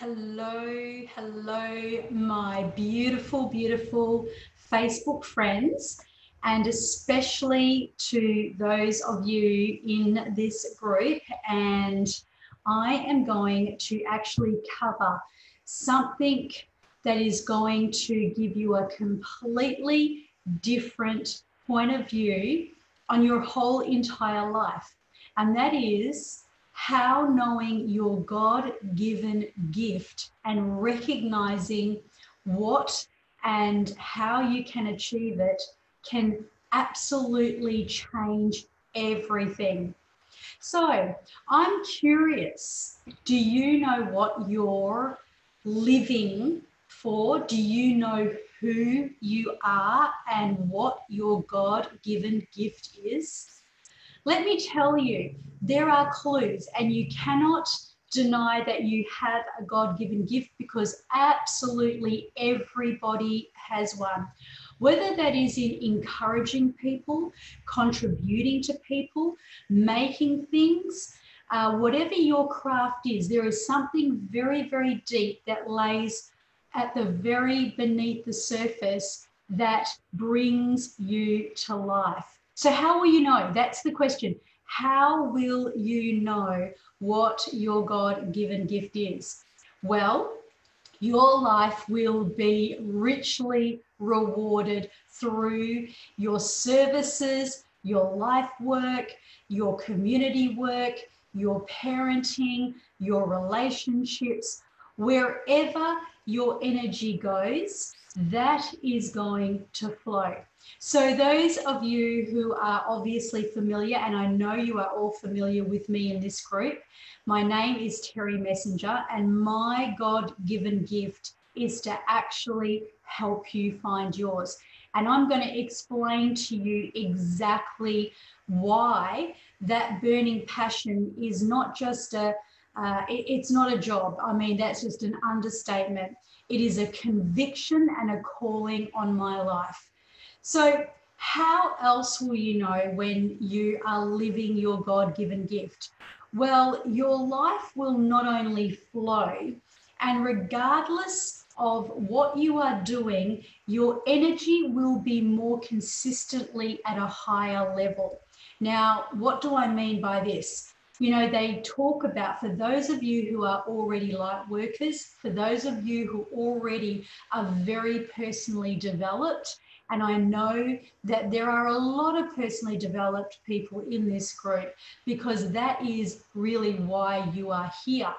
Hello, hello, my beautiful, beautiful Facebook friends, and especially to those of you in this group. And I am going to actually cover something that is going to give you a completely different point of view on your whole entire life. And that is how knowing your God given gift and recognizing what and how you can achieve it can absolutely change everything. So, I'm curious do you know what you're living for? Do you know who you are and what your God given gift is? Let me tell you, there are clues, and you cannot deny that you have a God given gift because absolutely everybody has one. Whether that is in encouraging people, contributing to people, making things, uh, whatever your craft is, there is something very, very deep that lays at the very beneath the surface that brings you to life. So, how will you know? That's the question. How will you know what your God given gift is? Well, your life will be richly rewarded through your services, your life work, your community work, your parenting, your relationships. Wherever your energy goes, that is going to flow. So, those of you who are obviously familiar, and I know you are all familiar with me in this group, my name is Terri Messenger, and my God given gift is to actually help you find yours. And I'm going to explain to you exactly why that burning passion is not just a uh, it, it's not a job. I mean, that's just an understatement. It is a conviction and a calling on my life. So, how else will you know when you are living your God given gift? Well, your life will not only flow, and regardless of what you are doing, your energy will be more consistently at a higher level. Now, what do I mean by this? You know, they talk about for those of you who are already light workers, for those of you who already are very personally developed, and I know that there are a lot of personally developed people in this group because that is really why you are here.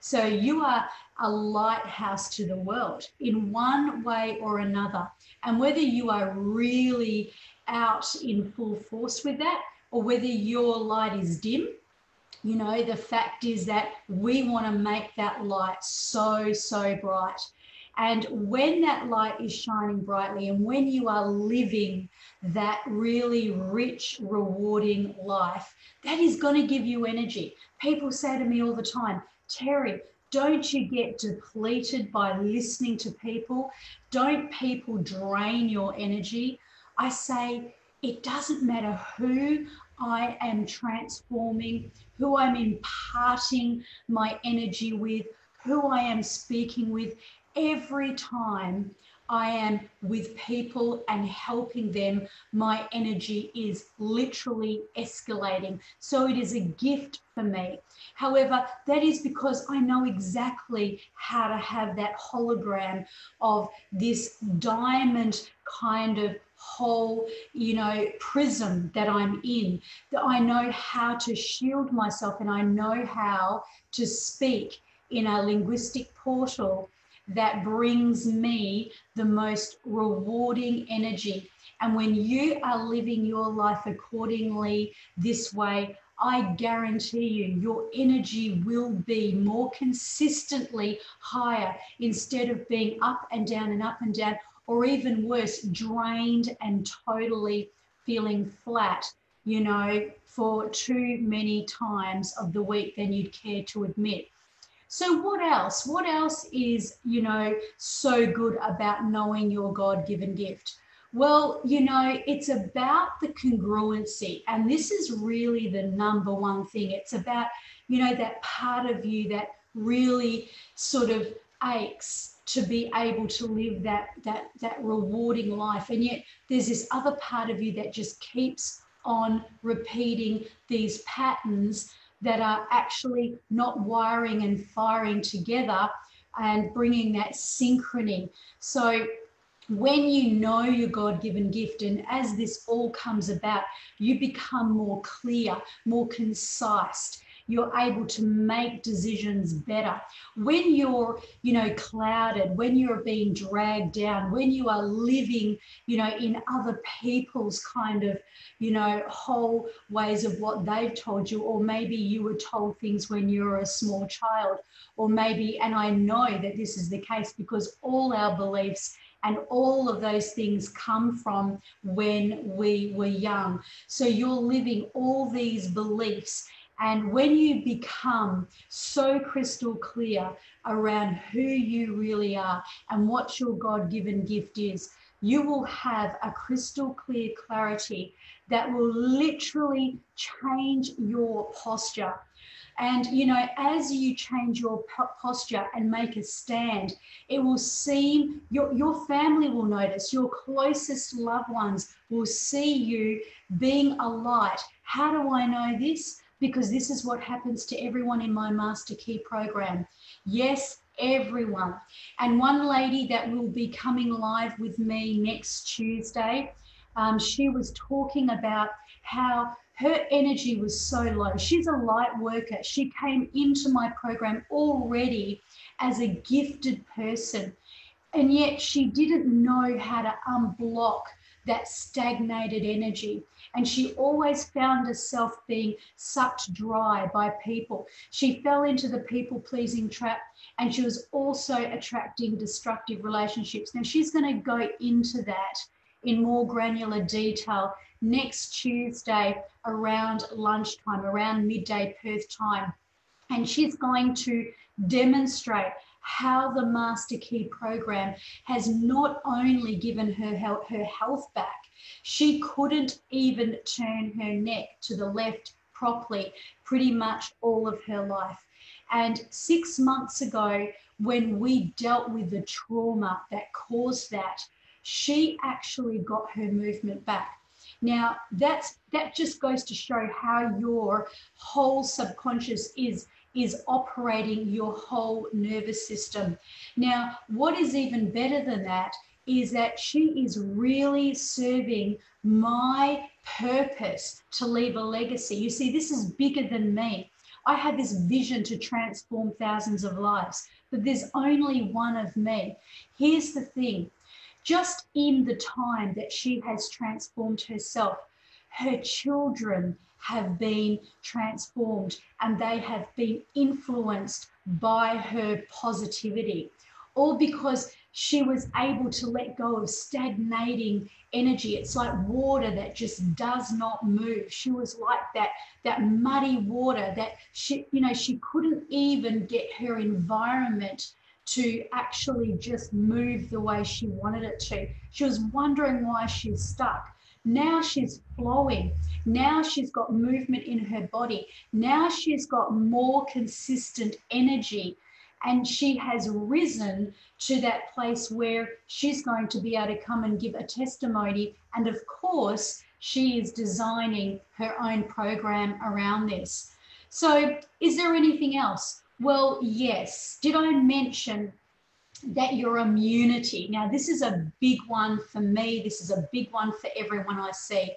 So you are a lighthouse to the world in one way or another. And whether you are really out in full force with that or whether your light is dim, you know, the fact is that we want to make that light so, so bright. And when that light is shining brightly and when you are living that really rich, rewarding life, that is going to give you energy. People say to me all the time, Terri, don't you get depleted by listening to people? Don't people drain your energy? I say, it doesn't matter who I am transforming, who I'm imparting my energy with, who I am speaking with every time I am with people and helping them, my energy is literally escalating. So it is a gift for me. However, that is because I know exactly how to have that hologram of this diamond kind of whole, you know, prism that I'm in, that I know how to shield myself and I know how to speak in a linguistic portal that brings me the most rewarding energy. And when you are living your life accordingly this way, I guarantee you, your energy will be more consistently higher instead of being up and down and up and down, or even worse, drained and totally feeling flat, you know, for too many times of the week than you'd care to admit. So, what else? What else is, you know, so good about knowing your God given gift? Well, you know, it's about the congruency. And this is really the number one thing. It's about, you know, that part of you that really sort of aches to be able to live that that that rewarding life and yet there's this other part of you that just keeps on repeating these patterns that are actually not wiring and firing together and bringing that synchrony so when you know your God given gift, and as this all comes about, you become more clear, more concise. You're able to make decisions better. When you're, you know, clouded, when you're being dragged down, when you are living, you know, in other people's kind of, you know, whole ways of what they've told you, or maybe you were told things when you were a small child, or maybe, and I know that this is the case because all our beliefs and all of those things come from when we were young. So you're living all these beliefs. And when you become so crystal clear around who you really are and what your God given gift is, you will have a crystal clear clarity that will literally change your posture. And, you know, as you change your posture and make a stand, it will seem your, your family will notice, your closest loved ones will see you being a light. How do I know this? Because this is what happens to everyone in my Master Key program. Yes, everyone. And one lady that will be coming live with me next Tuesday, um, she was talking about how her energy was so low. She's a light worker. She came into my program already as a gifted person, and yet she didn't know how to unblock that stagnated energy. And she always found herself being sucked dry by people. She fell into the people pleasing trap and she was also attracting destructive relationships. Now, she's going to go into that in more granular detail next Tuesday around lunchtime, around midday Perth time. And she's going to demonstrate how the Master Key program has not only given her her health back, she couldn't even turn her neck to the left properly pretty much all of her life. And six months ago, when we dealt with the trauma that caused that, she actually got her movement back. Now, that's that just goes to show how your whole subconscious is is operating your whole nervous system. Now, what is even better than that is that she is really serving my purpose to leave a legacy. You see, this is bigger than me. I had this vision to transform thousands of lives, but there's only one of me. Here's the thing just in the time that she has transformed herself, her children have been transformed and they have been influenced by her positivity, all because she was able to let go of stagnating energy. It's like water that just does not move. She was like that, that muddy water that she, you know, she couldn't even get her environment to actually just move the way she wanted it to. She was wondering why she's stuck. Now she's flowing. Now she's got movement in her body. Now she's got more consistent energy. And she has risen to that place where she's going to be able to come and give a testimony. And of course, she is designing her own program around this. So, is there anything else? Well, yes. Did I mention that your immunity? Now, this is a big one for me. This is a big one for everyone I see.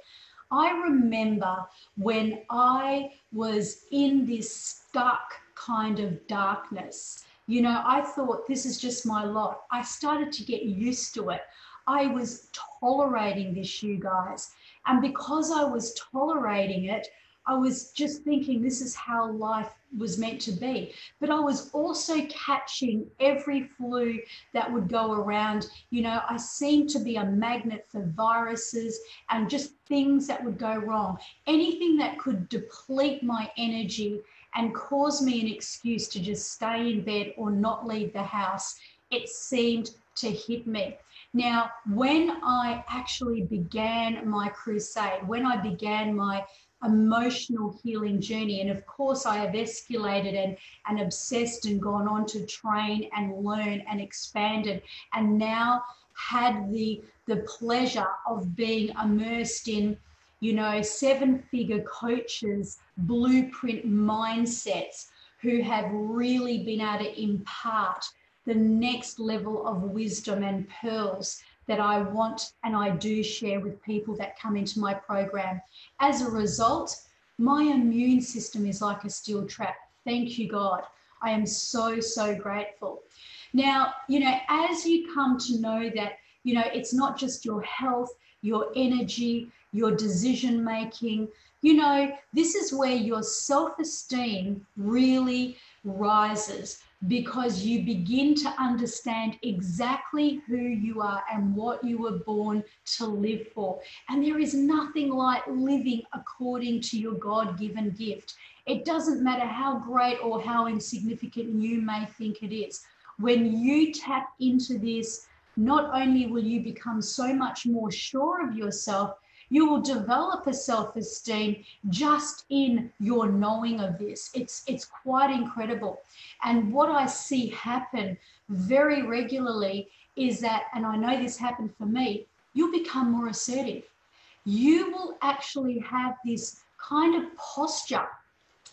I remember when I was in this stuck kind of darkness. You know, I thought this is just my lot. I started to get used to it. I was tolerating this, you guys. And because I was tolerating it, I was just thinking this is how life was meant to be. But I was also catching every flu that would go around. You know, I seemed to be a magnet for viruses and just things that would go wrong. Anything that could deplete my energy and cause me an excuse to just stay in bed or not leave the house, it seemed to hit me. Now, when I actually began my crusade, when I began my emotional healing journey. And of course, I have escalated and, and obsessed and gone on to train and learn and expanded, and now had the, the pleasure of being immersed in, you know, seven figure coaches, blueprint mindsets who have really been able to impart the next level of wisdom and pearls that I want and I do share with people that come into my program. As a result, my immune system is like a steel trap. Thank you, God. I am so, so grateful. Now, you know, as you come to know that, you know, it's not just your health, your energy, your decision making, you know, this is where your self esteem really rises because you begin to understand exactly who you are and what you were born to live for. And there is nothing like living according to your God given gift. It doesn't matter how great or how insignificant you may think it is. When you tap into this, not only will you become so much more sure of yourself, you will develop a self-esteem just in your knowing of this. It's it's quite incredible. And what I see happen very regularly is that, and I know this happened for me, you'll become more assertive. You will actually have this kind of posture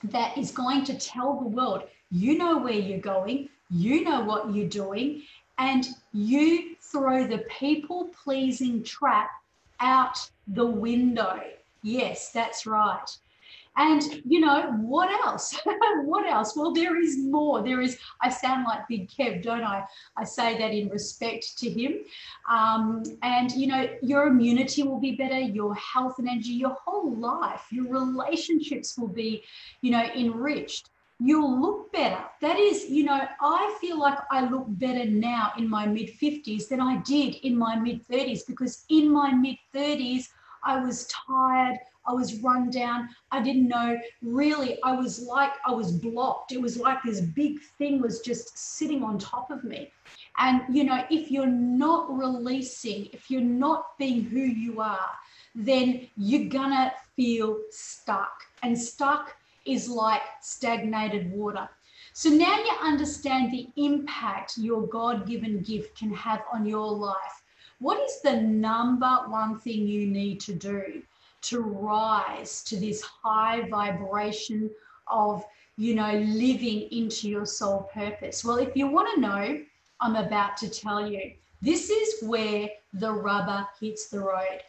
that is going to tell the world, you know where you're going, you know what you're doing, and you throw the people pleasing trap out the window. Yes, that's right. And you know, what else? what else? Well, there is more. There is, I sound like Big Kev, don't I? I say that in respect to him. Um, and you know, your immunity will be better, your health and energy, your whole life, your relationships will be, you know, enriched you'll look better. That is, you know, I feel like I look better now in my mid 50s than I did in my mid 30s because in my mid 30s, I was tired, I was run down, I didn't know really, I was like, I was blocked. It was like this big thing was just sitting on top of me. And, you know, if you're not releasing, if you're not being who you are, then you're gonna feel stuck. And stuck is like stagnated water. So now you understand the impact your God given gift can have on your life. What is the number one thing you need to do to rise to this high vibration of, you know, living into your soul purpose? Well, if you want to know, I'm about to tell you. This is where the rubber hits the road.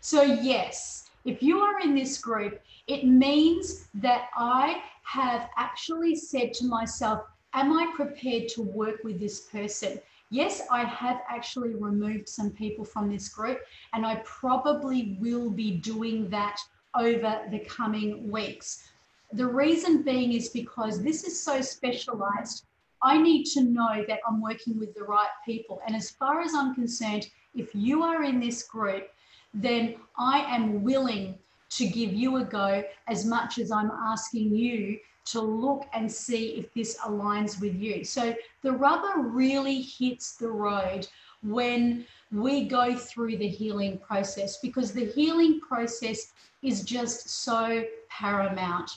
So, yes, if you are in this group, it means that I have actually said to myself, Am I prepared to work with this person? Yes, I have actually removed some people from this group, and I probably will be doing that over the coming weeks. The reason being is because this is so specialized. I need to know that I'm working with the right people. And as far as I'm concerned, if you are in this group, then I am willing to give you a go as much as I'm asking you to look and see if this aligns with you. So the rubber really hits the road when we go through the healing process because the healing process is just so paramount.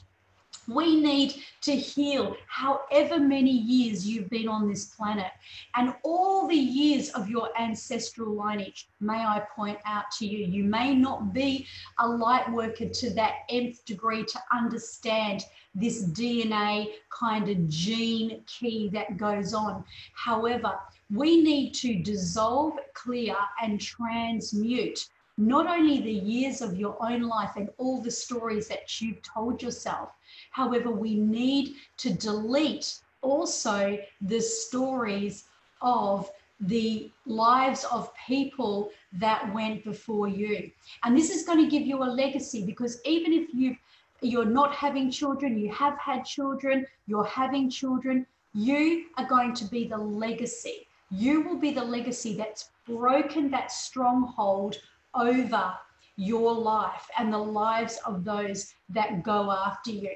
We need to heal however many years you've been on this planet and all the years of your ancestral lineage. May I point out to you, you may not be a light worker to that nth degree to understand this DNA kind of gene key that goes on. However, we need to dissolve, clear, and transmute not only the years of your own life and all the stories that you've told yourself, However, we need to delete also the stories of the lives of people that went before you. And this is going to give you a legacy because even if you you're not having children, you have had children, you're having children, you are going to be the legacy. You will be the legacy that's broken that stronghold over your life and the lives of those that go after you.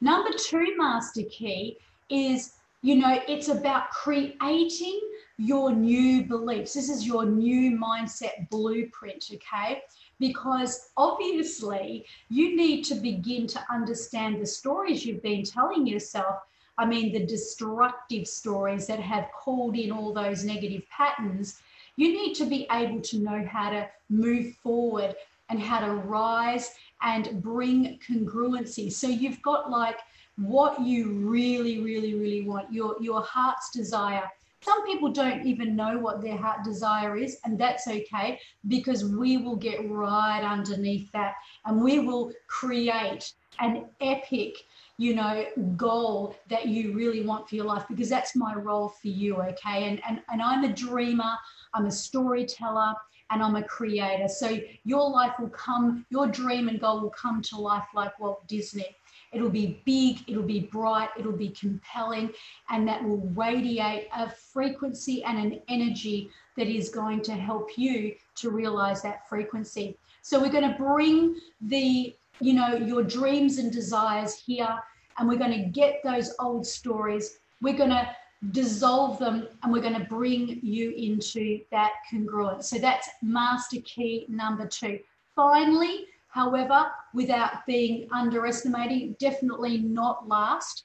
Number two master key is, you know, it's about creating your new beliefs. This is your new mindset blueprint, okay? because obviously you need to begin to understand the stories you've been telling yourself. I mean, the destructive stories that have called in all those negative patterns. You need to be able to know how to move forward and how to rise and bring congruency. So you've got like what you really, really, really want, your, your heart's desire. Some people don't even know what their heart desire is, and that's okay because we will get right underneath that and we will create an epic, you know, goal that you really want for your life because that's my role for you, okay? And and, and I'm a dreamer, I'm a storyteller, and I'm a creator. So your life will come, your dream and goal will come to life like Walt Disney. It'll be big, it'll be bright, it'll be compelling, and that will radiate a frequency and an energy that is going to help you to realize that frequency. So we're going to bring the, you know, your dreams and desires here, and we're going to get those old stories. We're going to dissolve them and we're going to bring you into that congruence. So that's master key number two. Finally, however, without being underestimating, definitely not last,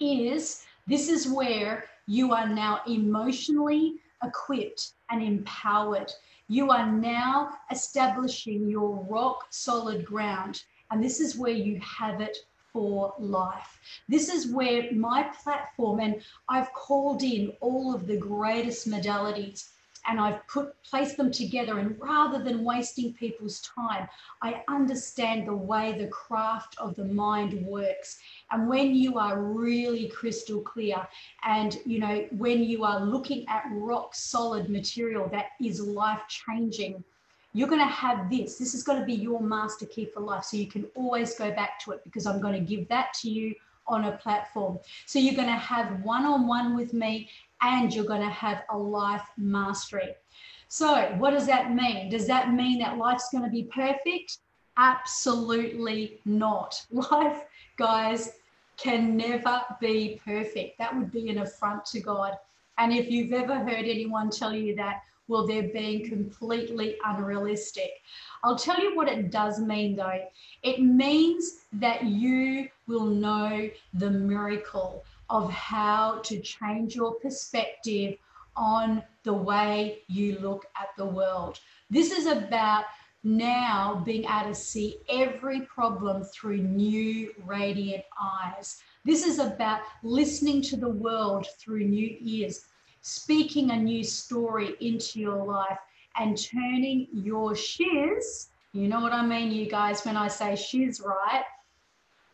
is this is where you are now emotionally equipped and empowered. You are now establishing your rock solid ground. And this is where you have it for life. This is where my platform, and I've called in all of the greatest modalities and I've put placed them together. And rather than wasting people's time, I understand the way the craft of the mind works. And when you are really crystal clear, and you know, when you are looking at rock solid material that is life changing you're going to have this. This is going to be your master key for life. So you can always go back to it because I'm going to give that to you on a platform. So you're going to have one on one with me and you're going to have a life mastery. So, what does that mean? Does that mean that life's going to be perfect? Absolutely not. Life, guys, can never be perfect. That would be an affront to God. And if you've ever heard anyone tell you that, well, they're being completely unrealistic. I'll tell you what it does mean though. It means that you will know the miracle of how to change your perspective on the way you look at the world. This is about now being able to see every problem through new radiant eyes. This is about listening to the world through new ears speaking a new story into your life and turning your shiz, you know what I mean, you guys, when I say shiz, right?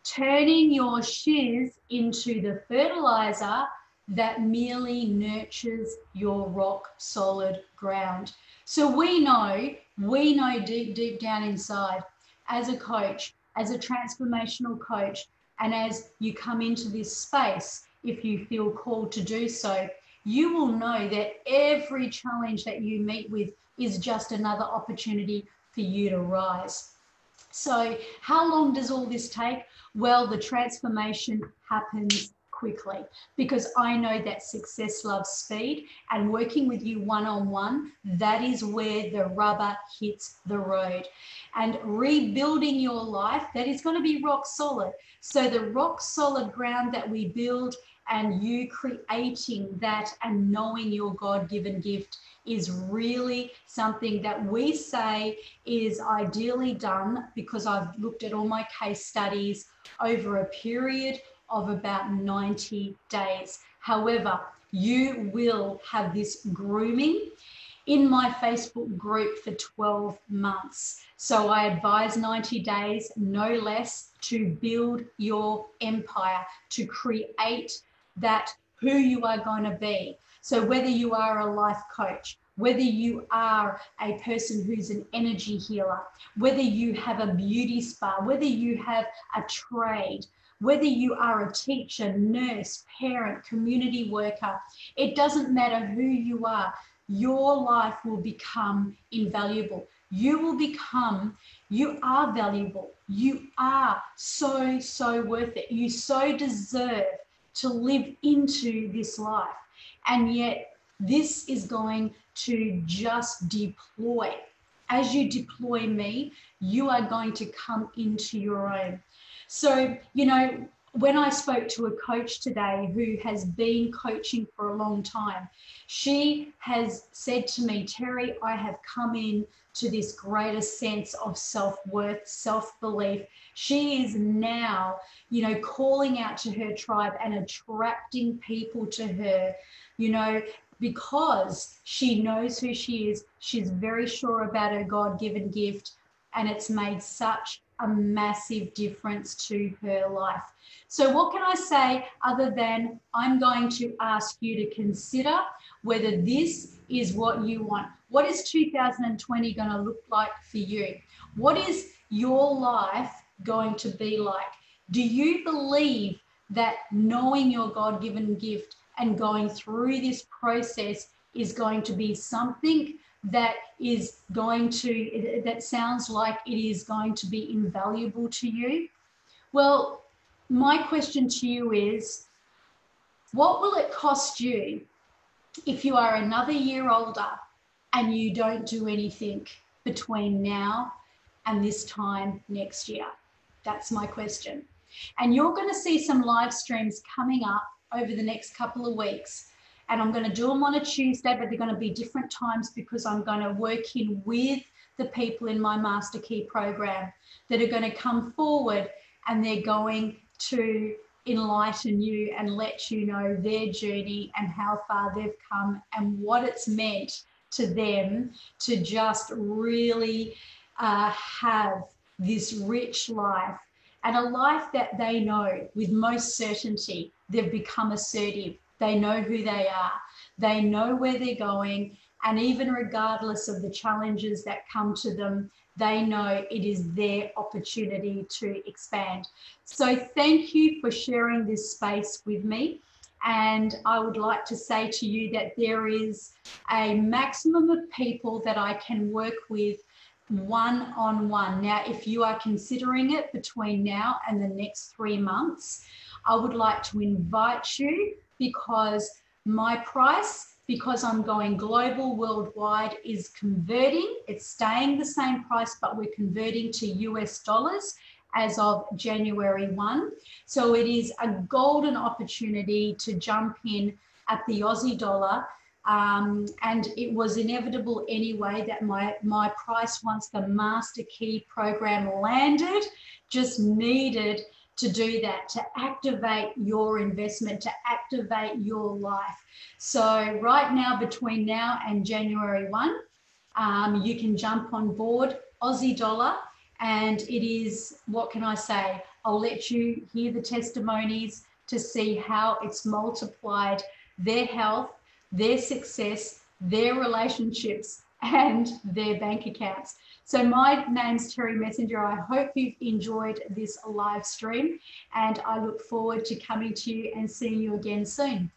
Turning your shiz into the fertilizer that merely nurtures your rock solid ground. So we know, we know deep, deep down inside, as a coach, as a transformational coach, and as you come into this space, if you feel called to do so, you will know that every challenge that you meet with is just another opportunity for you to rise. So, how long does all this take? Well, the transformation happens quickly because I know that success loves speed and working with you one on one, that is where the rubber hits the road. And rebuilding your life, that is going to be rock solid. So, the rock solid ground that we build and you creating that and knowing your God given gift is really something that we say is ideally done because I've looked at all my case studies over a period of about 90 days. However, you will have this grooming in my Facebook group for 12 months. So I advise 90 days, no less, to build your empire, to create that who you are going to be. So whether you are a life coach, whether you are a person who's an energy healer, whether you have a beauty spa, whether you have a trade, whether you are a teacher, nurse, parent, community worker, it doesn't matter who you are, your life will become invaluable. You will become, you are valuable. You are so, so worth it. You so deserve to live into this life. And yet, this is going to just deploy as you deploy me, you are going to come into your own. So, you know, when I spoke to a coach today who has been coaching for a long time, she has said to me, Terri, I have come in to this greater sense of self-worth, self-belief. She is now, you know, calling out to her tribe and attracting people to her, you know, because she knows who she is. She's very sure about her God-given gift and it's made such a massive difference to her life. So, what can I say other than I'm going to ask you to consider whether this is what you want? What is 2020 going to look like for you? What is your life going to be like? Do you believe that knowing your God given gift and going through this process is going to be something that is going to, that sounds like it is going to be invaluable to you? Well, my question to you is what will it cost you if you are another year older and you don't do anything between now and this time next year? That's my question. And you're going to see some live streams coming up over the next couple of weeks and I'm going to do them on a Tuesday, but they're going to be different times because I'm going to work in with the people in my Master Key program that are going to come forward and they're going to enlighten you and let you know their journey and how far they've come and what it's meant to them to just really uh, have this rich life and a life that they know with most certainty they've become assertive they know who they are, they know where they're going, and even regardless of the challenges that come to them, they know it is their opportunity to expand. So, thank you for sharing this space with me. And I would like to say to you that there is a maximum of people that I can work with one on one. Now, if you are considering it between now and the next three months, I would like to invite you because my price, because I'm going global worldwide, is converting. It's staying the same price, but we're converting to US dollars as of January 1. So it is a golden opportunity to jump in at the Aussie dollar. Um, and it was inevitable anyway that my, my price, once the Master Key program landed, just needed to do that, to activate your investment, to activate your life. So, right now, between now and January 1, um, you can jump on board Aussie dollar. And it is, what can I say? I'll let you hear the testimonies to see how it's multiplied their health, their success, their relationships, and their bank accounts. So my name's Terri Messenger. I hope you've enjoyed this live stream and I look forward to coming to you and seeing you again soon.